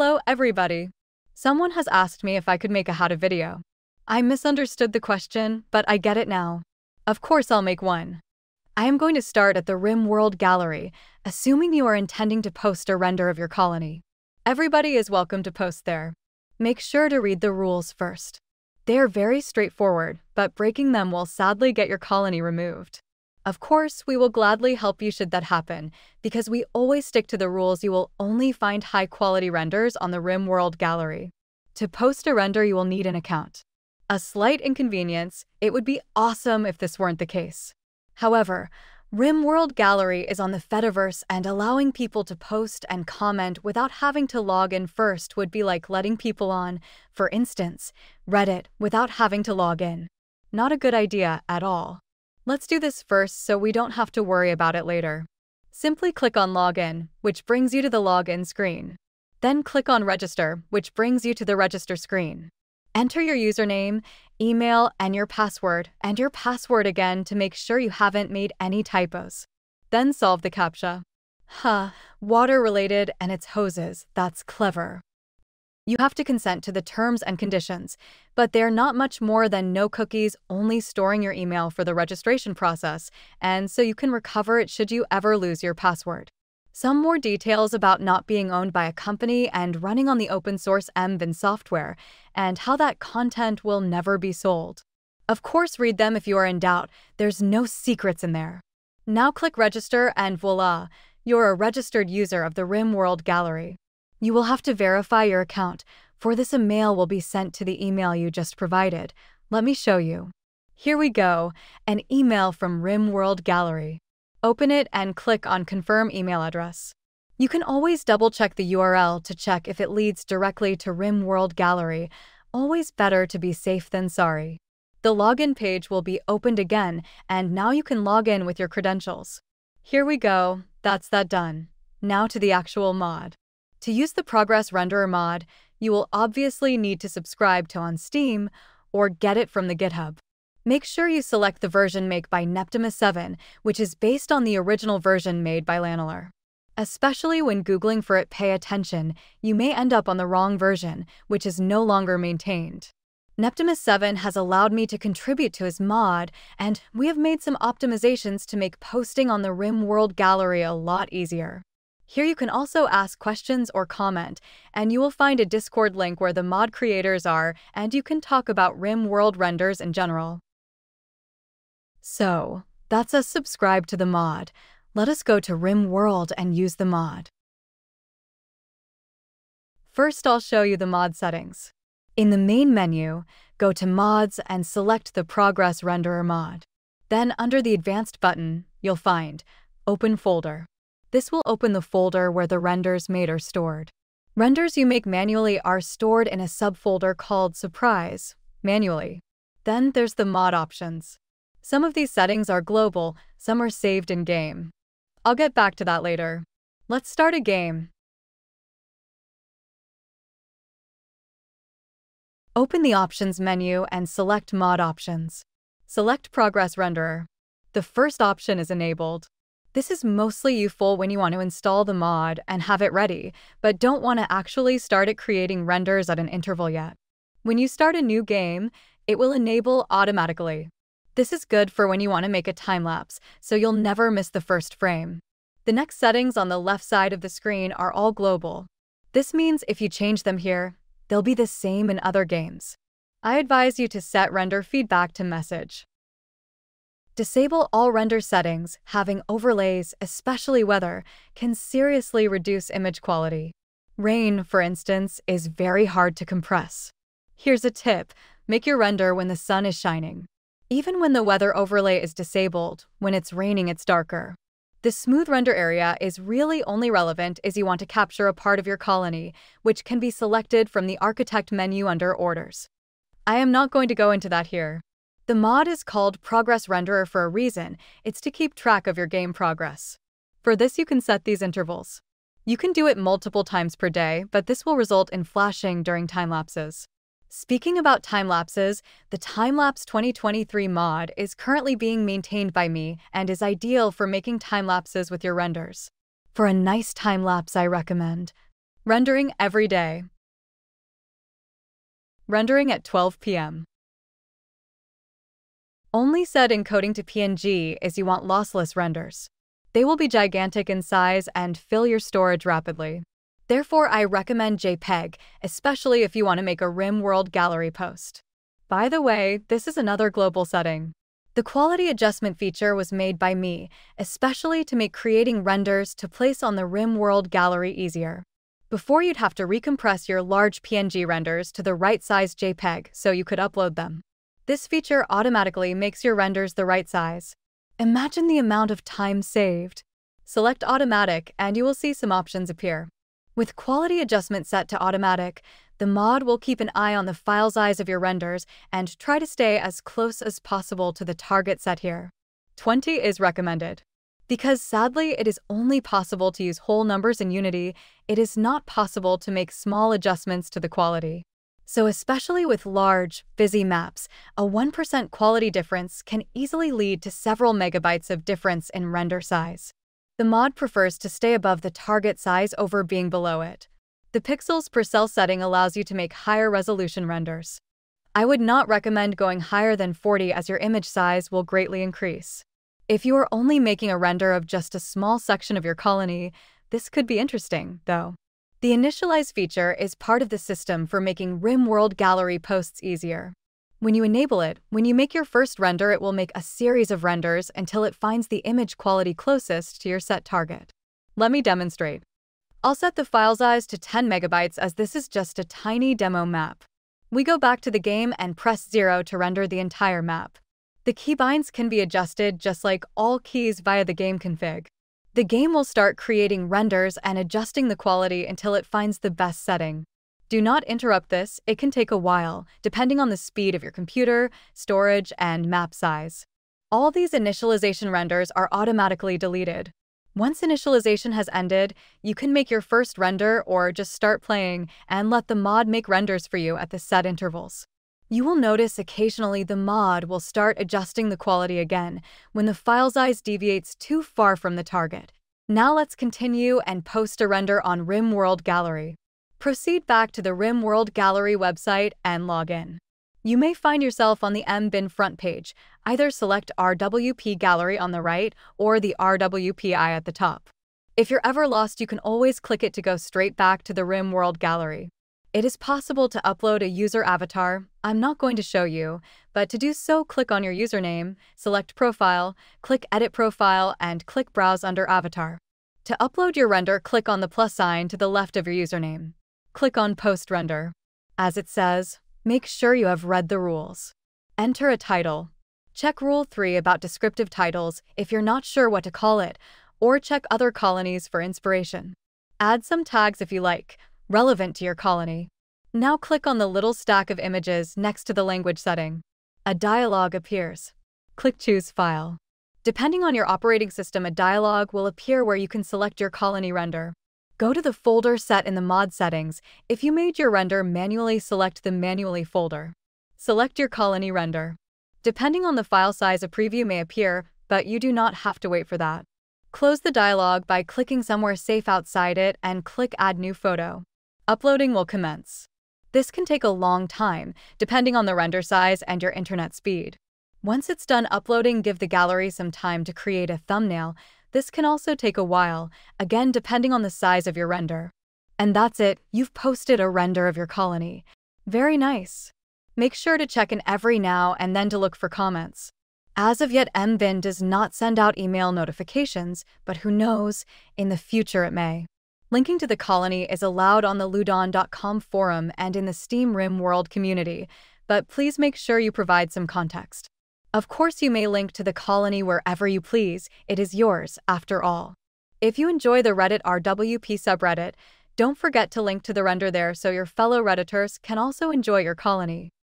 Hello, everybody. Someone has asked me if I could make a how to video. I misunderstood the question, but I get it now. Of course, I'll make one. I am going to start at the Rim World Gallery, assuming you are intending to post a render of your colony. Everybody is welcome to post there. Make sure to read the rules first. They are very straightforward, but breaking them will sadly get your colony removed. Of course, we will gladly help you should that happen, because we always stick to the rules you will only find high quality renders on the Rim World Gallery. To post a render, you will need an account. A slight inconvenience, it would be awesome if this weren't the case. However, RimWorld Gallery is on the Fediverse, and allowing people to post and comment without having to log in first would be like letting people on, for instance, Reddit without having to log in. Not a good idea at all. Let's do this first so we don't have to worry about it later. Simply click on Login, which brings you to the login screen. Then click on Register, which brings you to the register screen. Enter your username, email, and your password, and your password again to make sure you haven't made any typos. Then solve the CAPTCHA. Huh, water related and it's hoses. That's clever. You have to consent to the terms and conditions, but they're not much more than no cookies, only storing your email for the registration process, and so you can recover it should you ever lose your password. Some more details about not being owned by a company and running on the open source MBin software, and how that content will never be sold. Of course, read them if you are in doubt, there's no secrets in there. Now click register and voila, you're a registered user of the RimWorld Gallery. You will have to verify your account. For this, a mail will be sent to the email you just provided. Let me show you. Here we go an email from RimWorld Gallery. Open it and click on Confirm Email Address. You can always double check the URL to check if it leads directly to RimWorld Gallery. Always better to be safe than sorry. The login page will be opened again, and now you can log in with your credentials. Here we go, that's that done. Now to the actual mod. To use the Progress Renderer mod, you will obviously need to subscribe to on Steam or get it from the GitHub. Make sure you select the version made by Neptimus 7, which is based on the original version made by Lanilor. Especially when Googling for it, pay attention, you may end up on the wrong version, which is no longer maintained. Neptimus 7 has allowed me to contribute to his mod, and we have made some optimizations to make posting on the Rim World Gallery a lot easier. Here you can also ask questions or comment, and you will find a Discord link where the mod creators are, and you can talk about Rim World renders in general. So, that's us subscribed to the mod. Let us go to Rim World and use the mod. First, I'll show you the mod settings. In the main menu, go to Mods and select the Progress Renderer mod. Then, under the Advanced button, you'll find Open Folder. This will open the folder where the renders made are stored. Renders you make manually are stored in a subfolder called Surprise, manually. Then there's the mod options. Some of these settings are global, some are saved in game. I'll get back to that later. Let's start a game. Open the Options menu and select Mod Options. Select Progress Renderer. The first option is enabled. This is mostly useful when you want to install the mod and have it ready, but don't want to actually start it creating renders at an interval yet. When you start a new game, it will enable automatically. This is good for when you want to make a time lapse, so you'll never miss the first frame. The next settings on the left side of the screen are all global. This means if you change them here, they'll be the same in other games. I advise you to set render feedback to message. Disable all render settings, having overlays, especially weather, can seriously reduce image quality. Rain, for instance, is very hard to compress. Here's a tip make your render when the sun is shining. Even when the weather overlay is disabled, when it's raining, it's darker. The smooth render area is really only relevant as you want to capture a part of your colony, which can be selected from the Architect menu under Orders. I am not going to go into that here. The mod is called Progress Renderer for a reason. It's to keep track of your game progress. For this, you can set these intervals. You can do it multiple times per day, but this will result in flashing during time lapses. Speaking about time lapses, the Timelapse 2023 mod is currently being maintained by me and is ideal for making time lapses with your renders. For a nice time lapse, I recommend Rendering every day. Rendering at 12 p.m. Only set encoding to PNG is you want lossless renders. They will be gigantic in size and fill your storage rapidly. Therefore, I recommend JPEG, especially if you want to make a RIM World Gallery post. By the way, this is another global setting. The quality adjustment feature was made by me, especially to make creating renders to place on the RIM World Gallery easier. Before you'd have to recompress your large PNG renders to the right size JPEG so you could upload them. This feature automatically makes your renders the right size. Imagine the amount of time saved. Select Automatic and you will see some options appear. With quality adjustment set to automatic, the mod will keep an eye on the file size of your renders and try to stay as close as possible to the target set here. 20 is recommended. Because sadly, it is only possible to use whole numbers in Unity, it is not possible to make small adjustments to the quality. So especially with large, busy maps, a 1% quality difference can easily lead to several megabytes of difference in render size. The mod prefers to stay above the target size over being below it. The pixels per cell setting allows you to make higher resolution renders. I would not recommend going higher than 40 as your image size will greatly increase. If you are only making a render of just a small section of your colony, this could be interesting, though. The Initialize feature is part of the system for making RimWorld Gallery posts easier. When you enable it, when you make your first render, it will make a series of renders until it finds the image quality closest to your set target. Let me demonstrate. I'll set the file size to 10 megabytes as this is just a tiny demo map. We go back to the game and press 0 to render the entire map. The keybinds can be adjusted just like all keys via the game config. The game will start creating renders and adjusting the quality until it finds the best setting. Do not interrupt this, it can take a while, depending on the speed of your computer, storage, and map size. All these initialization renders are automatically deleted. Once initialization has ended, you can make your first render or just start playing and let the mod make renders for you at the set intervals. You will notice occasionally the mod will start adjusting the quality again when the file size deviates too far from the target. Now let's continue and post a render on RIM World Gallery. Proceed back to the RIM World Gallery website and log in. You may find yourself on the MBin front page. Either select RWP Gallery on the right or the RWPI at the top. If you're ever lost, you can always click it to go straight back to the RIM World Gallery. It is possible to upload a user avatar. I'm not going to show you, but to do so, click on your username, select Profile, click Edit Profile, and click Browse under Avatar. To upload your render, click on the plus sign to the left of your username. Click on Post Render. As it says, make sure you have read the rules. Enter a title. Check Rule 3 about descriptive titles if you're not sure what to call it, or check other colonies for inspiration. Add some tags if you like, relevant to your colony. Now click on the little stack of images next to the language setting. A dialog appears. Click Choose File. Depending on your operating system, a dialog will appear where you can select your colony render. Go to the folder set in the mod settings. If you made your render manually, select the Manually folder. Select your colony render. Depending on the file size, a preview may appear, but you do not have to wait for that. Close the dialog by clicking somewhere safe outside it and click Add New Photo. Uploading will commence. This can take a long time, depending on the render size and your internet speed. Once it's done uploading, give the gallery some time to create a thumbnail. This can also take a while, again depending on the size of your render. And that's it, you've posted a render of your colony. Very nice. Make sure to check in every now and then to look for comments. As of yet, MBin does not send out email notifications, but who knows, in the future it may. Linking to the colony is allowed on the Ludeon.com forum and in the Steam Rim World community, but please make sure you provide some context. Of course, you may link to the colony wherever you please, it is yours, after all. If you enjoy the Reddit RWP subreddit, don't forget to link to the render there so your fellow Redditors can also enjoy your colony.